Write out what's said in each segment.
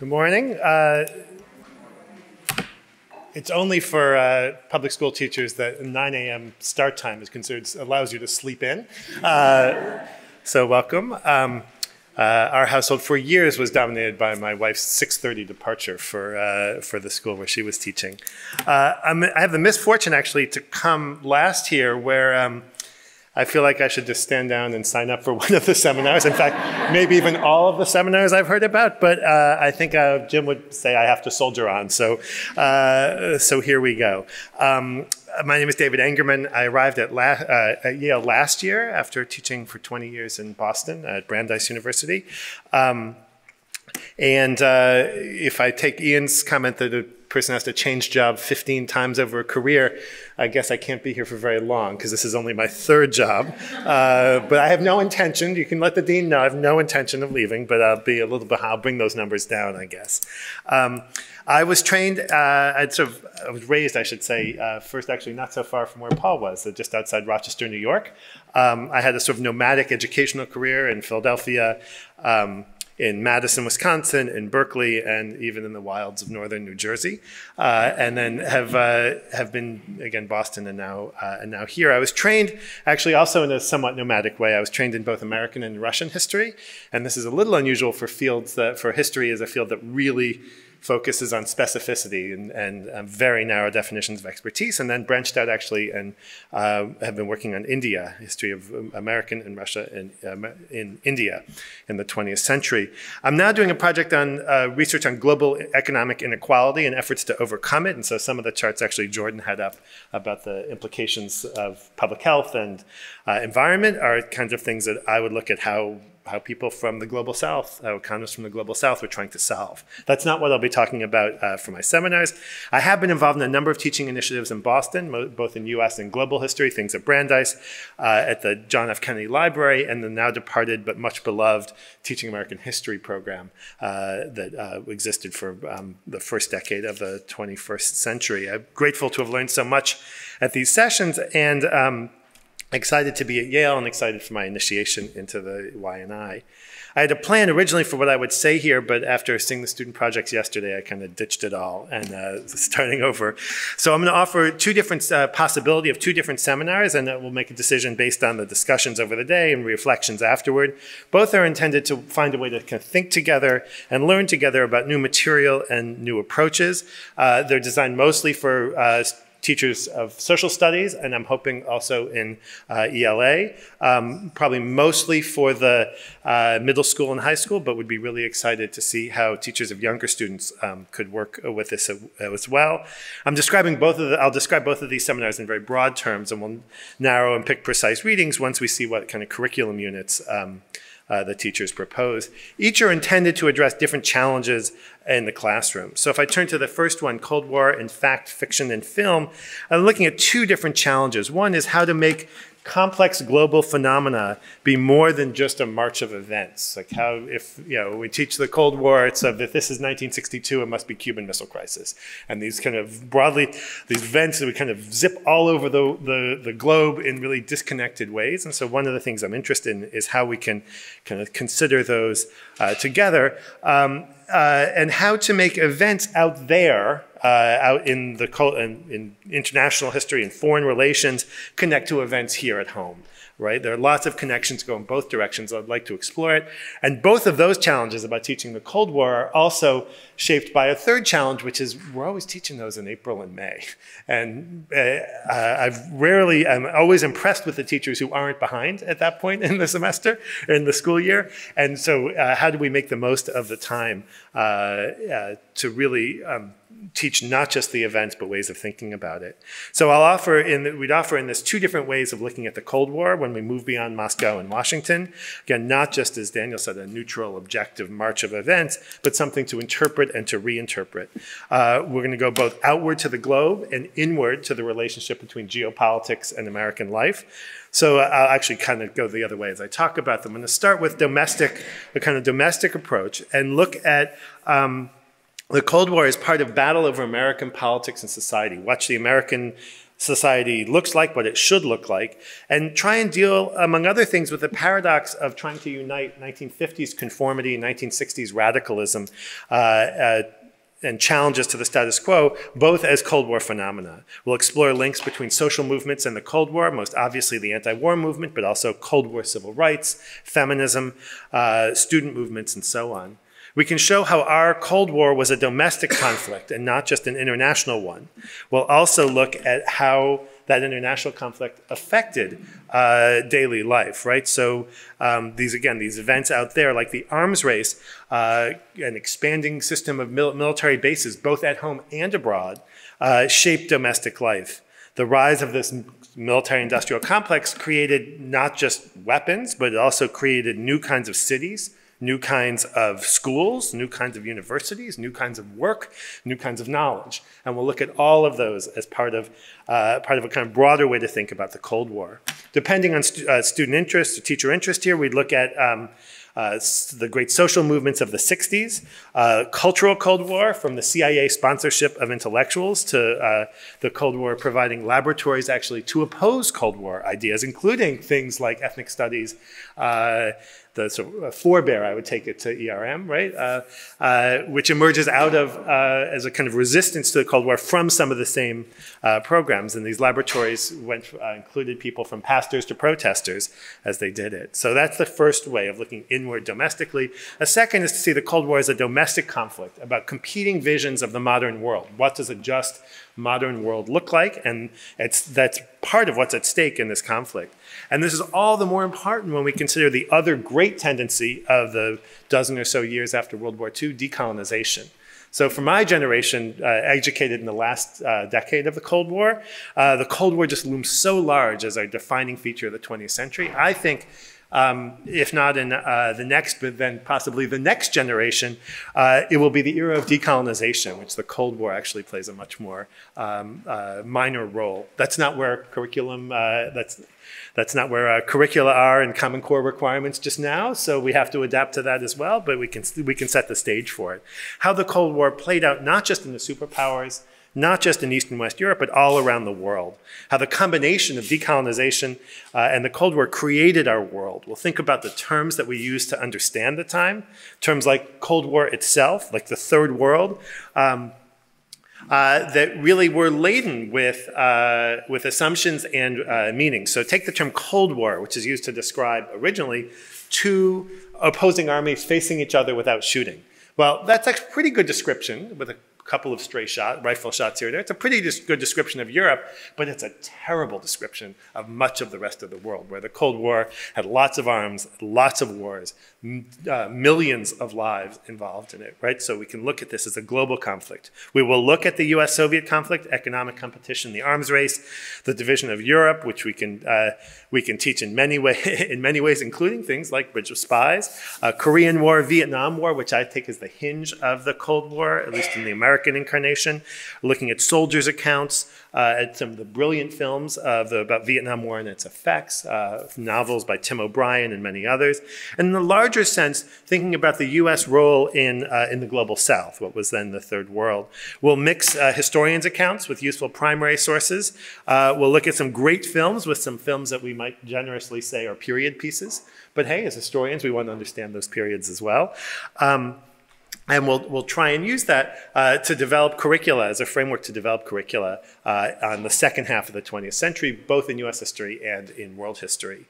Good morning. Uh, it's only for uh, public school teachers that 9 a.m. start time is considered allows you to sleep in. Uh, so welcome. Um, uh, our household for years was dominated by my wife's 6:30 departure for uh, for the school where she was teaching. Uh, i have the misfortune actually to come last year where. Um, I feel like I should just stand down and sign up for one of the seminars. In fact, maybe even all of the seminars I've heard about. But uh, I think uh, Jim would say I have to soldier on. So, uh, so here we go. Um, my name is David Engerman. I arrived at, La uh, at, Yale last year after teaching for 20 years in Boston at Brandeis University. Um, and uh, if I take Ian's comment that person has to change job 15 times over a career, I guess I can't be here for very long because this is only my third job. Uh, but I have no intention, you can let the dean know, I have no intention of leaving, but I'll be a little bit, I'll bring those numbers down, I guess. Um, I was trained, uh, I'd sort of, I was raised, I should say, uh, first actually not so far from where Paul was, so just outside Rochester, New York. Um, I had a sort of nomadic educational career in Philadelphia. Um, in Madison, Wisconsin, in Berkeley, and even in the wilds of northern New Jersey, uh, and then have uh, have been again Boston and now uh, and now here. I was trained actually also in a somewhat nomadic way. I was trained in both American and Russian history, and this is a little unusual for fields that for history is a field that really focuses on specificity and, and um, very narrow definitions of expertise, and then branched out actually and uh, have been working on India, history of um, American and Russia in, um, in India in the 20th century. I'm now doing a project on uh, research on global economic inequality and efforts to overcome it, and so some of the charts actually Jordan had up about the implications of public health and uh, environment are kinds of things that I would look at how how people from the global south, how economists from the global south were trying to solve. That's not what I'll be talking about uh, for my seminars. I have been involved in a number of teaching initiatives in Boston, both in US and global history, things at Brandeis, uh, at the John F. Kennedy Library, and the now departed but much beloved Teaching American History program uh, that uh, existed for um, the first decade of the 21st century. I'm grateful to have learned so much at these sessions and um, excited to be at Yale and excited for my initiation into the YNI. I had a plan originally for what I would say here, but after seeing the student projects yesterday, I kind of ditched it all and uh, starting over. So I'm going to offer two different uh, possibility of two different seminars, and we'll make a decision based on the discussions over the day and reflections afterward. Both are intended to find a way to kind of think together and learn together about new material and new approaches. Uh, they're designed mostly for uh, teachers of social studies, and I'm hoping also in uh, ELA, um, probably mostly for the uh, middle school and high school, but would be really excited to see how teachers of younger students um, could work with this as well. I'm describing both of the, I'll describe both of these seminars in very broad terms, and we'll narrow and pick precise readings once we see what kind of curriculum units um, uh, the teachers propose. Each are intended to address different challenges in the classroom. So if I turn to the first one, Cold War in fact, fiction, and film, I'm looking at two different challenges. One is how to make complex global phenomena be more than just a march of events. Like how, if you know, we teach the Cold War, it's of if this is 1962, it must be Cuban Missile Crisis, and these kind of broadly, these events that we kind of zip all over the, the, the globe in really disconnected ways. And so one of the things I'm interested in is how we can kind of consider those uh, together, um, uh, and how to make events out there uh, out in the in, in, international history and foreign relations connect to events here at home right? There are lots of connections going both directions. I'd like to explore it. And both of those challenges about teaching the Cold War are also shaped by a third challenge, which is we're always teaching those in April and May. And uh, I've rarely, I'm always impressed with the teachers who aren't behind at that point in the semester, in the school year. And so uh, how do we make the most of the time uh, uh to really um, teach not just the events, but ways of thinking about it. So I'll offer in, the, we'd offer in this two different ways of looking at the Cold War when we move beyond Moscow and Washington. Again, not just as Daniel said, a neutral, objective march of events, but something to interpret and to reinterpret. Uh, we're going to go both outward to the globe and inward to the relationship between geopolitics and American life. So I'll actually kind of go the other way as I talk about them. I'm going to start with domestic, a kind of domestic approach and look at um, the Cold War is part of battle over American politics and society. Watch the American society looks like, what it should look like, and try and deal, among other things, with the paradox of trying to unite 1950s conformity, 1960s radicalism, uh, uh, and challenges to the status quo, both as Cold War phenomena. We'll explore links between social movements and the Cold War, most obviously the anti-war movement, but also Cold War civil rights, feminism, uh, student movements, and so on. We can show how our Cold War was a domestic conflict and not just an international one. We'll also look at how that international conflict affected uh, daily life, right? So um, these, again, these events out there, like the arms race, uh, an expanding system of mil military bases, both at home and abroad, uh, shaped domestic life. The rise of this military industrial complex created not just weapons, but it also created new kinds of cities, new kinds of schools, new kinds of universities, new kinds of work, new kinds of knowledge. And we'll look at all of those as part of, uh, part of a kind of broader way to think about the Cold War. Depending on stu uh, student interest or teacher interest here, we'd look at um, uh, the great social movements of the 60s, uh, cultural Cold War from the CIA sponsorship of intellectuals to uh, the Cold War providing laboratories actually to oppose Cold War ideas, including things like ethnic studies, uh, the sort of forebear, I would take it to ERM, right? Uh, uh, which emerges out of uh, as a kind of resistance to the Cold War from some of the same uh, programs. And these laboratories went uh, included people from pastors to protesters as they did it. So that's the first way of looking inward domestically. A second is to see the Cold War as a domestic conflict about competing visions of the modern world. What does a just modern world look like? And it's, that's part of what's at stake in this conflict. And this is all the more important when we consider the other great tendency of the dozen or so years after World War II, decolonization. So for my generation, uh, educated in the last uh, decade of the Cold War, uh, the Cold War just looms so large as a defining feature of the 20th century. I think um, if not in uh, the next, but then possibly the next generation, uh, it will be the era of decolonization, which the Cold War actually plays a much more um, uh, minor role. That's not where curriculum, uh, that's, that's not where uh, curricula are and Common Core requirements just now, so we have to adapt to that as well, but we can, we can set the stage for it. How the Cold War played out not just in the superpowers, not just in East and West Europe, but all around the world. How the combination of decolonization uh, and the Cold War created our world. We'll think about the terms that we use to understand the time, terms like Cold War itself, like the Third World, um, uh, that really were laden with, uh, with assumptions and uh, meanings. So take the term Cold War, which is used to describe originally two opposing armies facing each other without shooting. Well, that's a pretty good description with a couple of stray shot, rifle shots here and there. It's a pretty good description of Europe, but it's a terrible description of much of the rest of the world, where the Cold War had lots of arms, lots of wars, uh, millions of lives involved in it, right? So we can look at this as a global conflict. We will look at the US-Soviet conflict, economic competition, the arms race, the division of Europe, which we can, uh, we can teach in many, way, in many ways, including things like Bridge of Spies, uh, Korean War, Vietnam War, which I think is the hinge of the Cold War, at least in the American American incarnation, looking at soldiers' accounts, uh, at some of the brilliant films the, about Vietnam War and its effects, uh, novels by Tim O'Brien and many others. And in the larger sense, thinking about the U.S. role in, uh, in the global South, what was then the Third World. We'll mix uh, historians' accounts with useful primary sources. We'll look at some great films with some films that we might generously say are period pieces. But hey, as historians, we want to understand those periods as well. Um, and we'll, we'll try and use that uh, to develop curricula as a framework to develop curricula uh, on the second half of the 20th century, both in US history and in world history.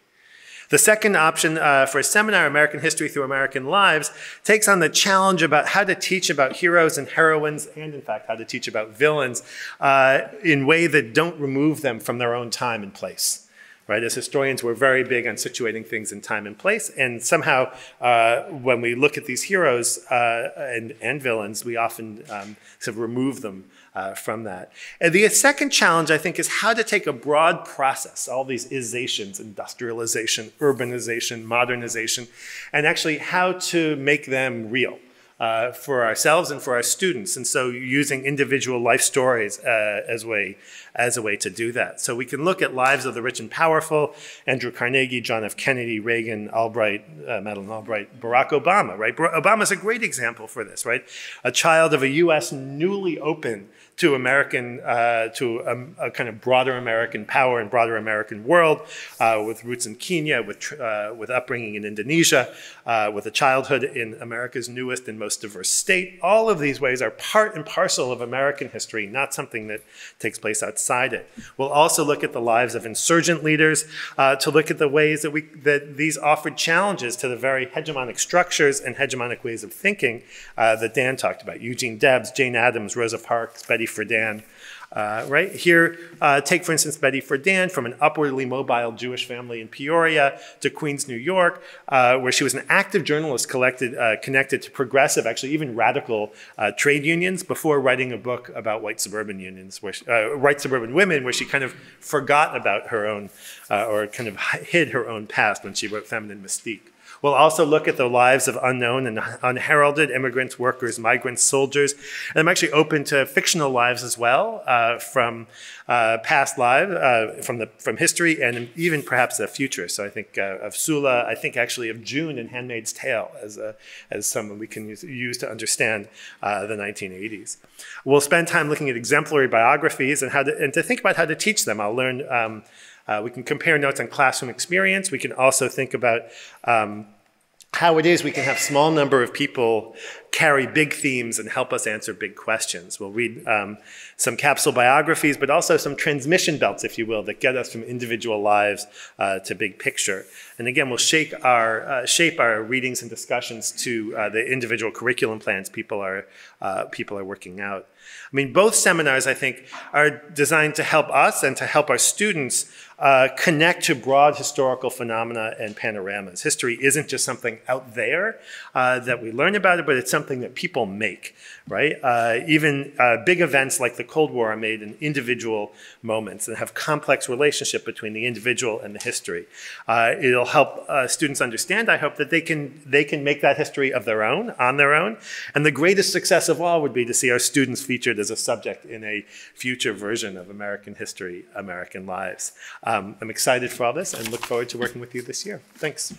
The second option uh, for a seminar, American History Through American Lives, takes on the challenge about how to teach about heroes and heroines, and in fact, how to teach about villains uh, in ways that don't remove them from their own time and place right? As historians, we're very big on situating things in time and place, and somehow uh, when we look at these heroes uh, and, and, villains, we often um, sort of remove them uh, from that. And the second challenge, I think, is how to take a broad process, all these isations, industrialization, urbanization, modernization, and actually how to make them real. Uh, for ourselves and for our students. And so using individual life stories uh, as, way, as a way to do that. So we can look at lives of the rich and powerful, Andrew Carnegie, John F. Kennedy, Reagan, Albright, uh, Madeleine Albright, Barack Obama, right? Obama's a great example for this, right? A child of a U.S. newly open to American, uh, to a, a, kind of broader American power and broader American world, uh, with roots in Kenya, with, uh, with upbringing in Indonesia, uh, with a childhood in America's newest and most diverse state. All of these ways are part and parcel of American history, not something that takes place outside it. We'll also look at the lives of insurgent leaders uh, to look at the ways that, we, that these offered challenges to the very hegemonic structures and hegemonic ways of thinking uh, that Dan talked about. Eugene Debs, Jane Addams, Rosa Parks, Betty Friedan. Uh, right here, uh, take for instance Betty Friedan from an upwardly mobile Jewish family in Peoria to Queens, New York, uh, where she was an active journalist collected, uh, connected to progressive, actually even radical uh, trade unions before writing a book about white suburban unions, where she, uh, white suburban women, where she kind of forgot about her own, or kind of hid her own past when she wrote Feminine Mystique. We'll also look at the lives of unknown and unheralded immigrants, workers, migrants, soldiers. And I'm actually open to fictional lives as well uh, from uh, past lives, uh, from, the, from history, and even perhaps the future. So I think uh, of Sula, I think actually of June in Handmaid's Tale as, a, as someone we can use, use to understand uh, the 1980s. We'll spend time looking at exemplary biographies and, how to, and to think about how to teach them. I'll learn um, uh, we can compare notes on classroom experience. We can also think about um, how it is we can have small number of people carry big themes and help us answer big questions. We'll read um, some capsule biographies, but also some transmission belts, if you will, that get us from individual lives uh, to big picture. And again, we'll shape our, uh, shape our readings and discussions to uh, the individual curriculum plans people are, uh, people are working out. I mean, both seminars, I think, are designed to help us and to help our students uh, connect to broad historical phenomena and panoramas. History isn't just something out there uh, that we learn about it, but it's something that people make, right? Uh, even uh, big events like the Cold War are made in individual moments and have complex relationship between the individual and the history. Uh, it'll help uh, students understand, I hope, that they can, they can make that history of their own, on their own. And the greatest success of all would be to see our students featured as a subject in a future version of American history, American lives um, I'm excited for all this and look forward to working with you this year. Thanks.